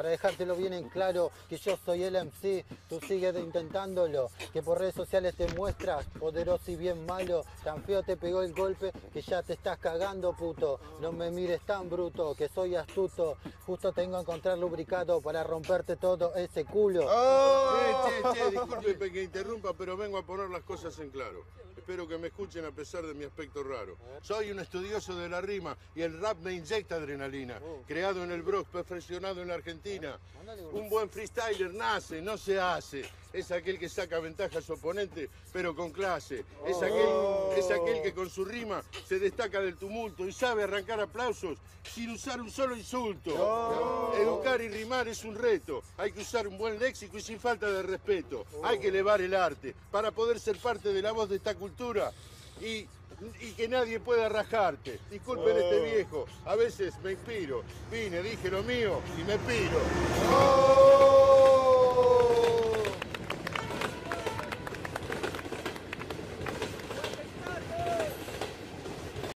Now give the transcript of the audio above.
para dejártelo bien en claro que yo soy el MC, tú sigues intentándolo, que por redes sociales te muestras poderoso y bien malo, tan feo te pegó el golpe que ya te estás cagando puto, no me mires tan bruto, que soy astuto, justo tengo que encontrar lubricado para romperte todo ese culo. Che, che, che, disculpe que interrumpa, pero vengo a poner las cosas en claro. Espero que me escuchen a pesar de mi aspecto raro. Soy un estudioso de la rima y el rap me inyecta adrenalina. Creado en el Bronx, perfeccionado en la Argentina. Un buen freestyler nace, no se hace. Es aquel que saca ventaja a su oponente, pero con clase. Es aquel, es aquel que con su rima se destaca del tumulto y sabe arrancar aplausos sin usar un solo insulto. Educar y rimar es un reto. Hay que usar un buen léxico y sin falta de respeto. Hay que elevar el arte para poder ser parte de la voz de esta cultura. Y, y que nadie pueda rajarte. Disculpen este viejo, a veces me inspiro. Vine, dije lo mío y me piro.